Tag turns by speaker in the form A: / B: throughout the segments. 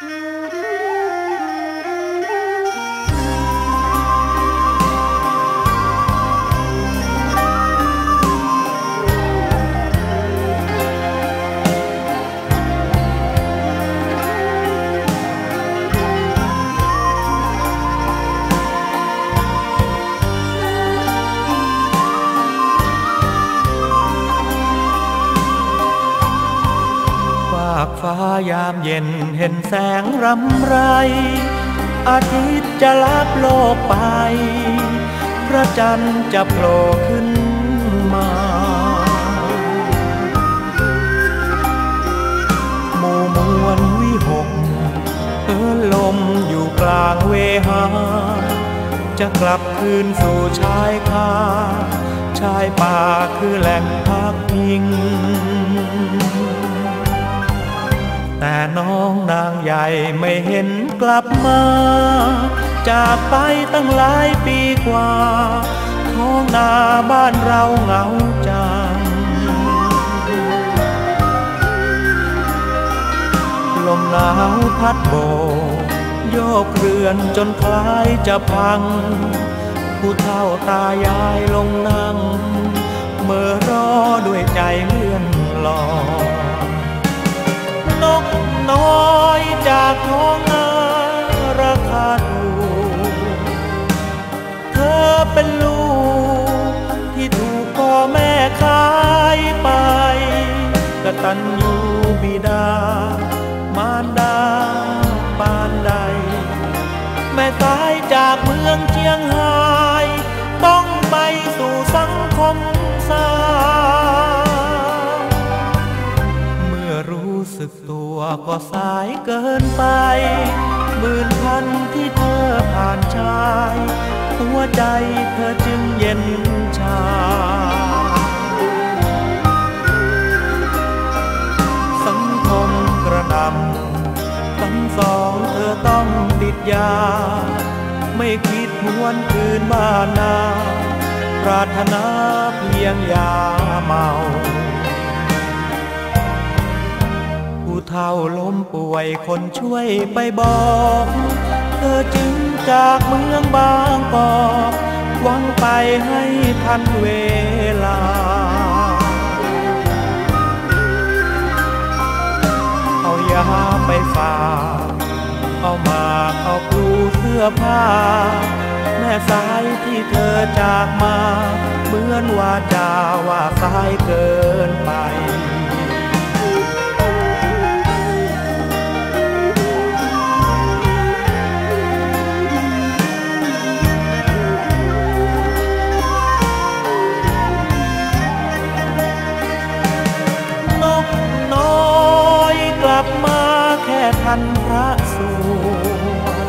A: Mm-hmm. ฟ้ายามเย็นเห็นแสงรำไร อาทิตย์จะลับโลกไป พระจันทร์จะโผล่ขึ้นมา หมู่มวลวิหกเอินลมอยู่กลางเวหา จะกลับคืนสู่ชายคาชายป่าคือแหล่งพักพิง น้องนางใหญ่ไม่เห็นกลับมา จากไปตั้งหลายปีกว่าท้องนาบ้านเราเหงาจังลมหนาวพัดโบโยกเรือนจนคล้ายจะพัง ผู้เฒ่าตายายลงนั่ง เมื่อรอด้วยใจเลื่อนลอย ตัญญูบิดา มารดาปานใด แม่ตายจากเมืองเชียงหาย ต้องไปสู่สังคมสาสึกตัวก็สายเกินไปหมื่นพันที่เธอผ่านชาย หัวใจเธอจึงเย็นชา ยา ไม่คิดหวนคืนบ้านนา ปรารถนาเพียงยาเมา ผู้เท่าล้มป่วยคนช่วยไปบอก เธอจึงจากเมืองบางกอกหวังไปให้ทันเวลา เอามาเอาครูเสื้อผ้า แม่สายที่เธอจากมา เหมือนว่าจาว่าสายเกินไป พระสวด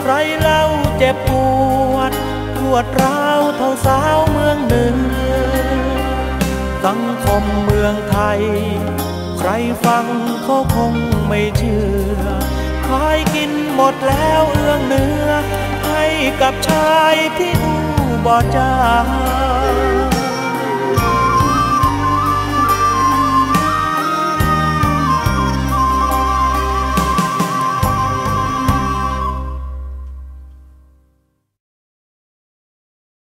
A: ใครเล่าเจ็บปวดปวดร้าวเท่าสาวเมืองหนึ่ง สังคมเมืองไทย ใครฟังเขาคงไม่เชื่อขายกินหมดแล้วเอื้องเนื้อ ให้กับชายที่อู่บ่จ้า